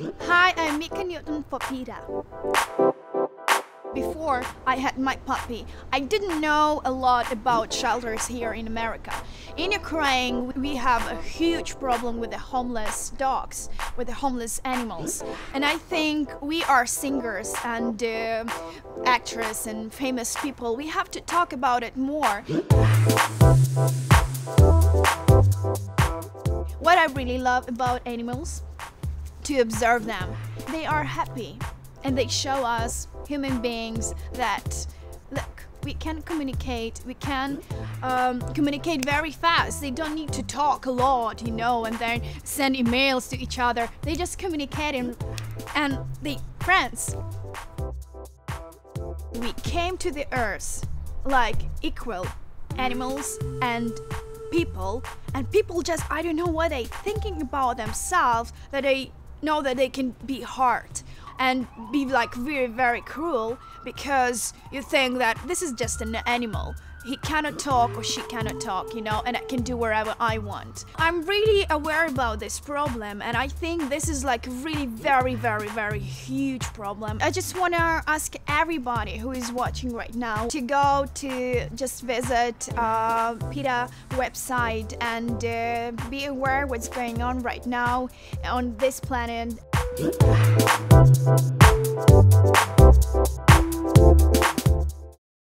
Hi, I'm Mika Newton for PETA. Before I had my puppy, I didn't know a lot about shelters here in America. In Ukraine, we have a huge problem with the homeless dogs, with the homeless animals. And I think we are singers and uh, and famous people, we have to talk about it more. What I really love about animals to observe them. They are happy and they show us human beings that look we can communicate we can um, communicate very fast. They don't need to talk a lot you know and then send emails to each other. They just communicate and, and they friends. We came to the earth like equal animals and people and people just i don't know what they thinking about themselves that they know that they can be hard and be like very very cruel because you think that this is just an animal. He cannot talk or she cannot talk you know and i can do wherever i want. I'm really aware about this problem and i think this is like really very very very huge problem. I just want to ask everybody who is watching right now to go to just visit uh, PETA website and uh, be aware what's going on right now on this planet Thank you.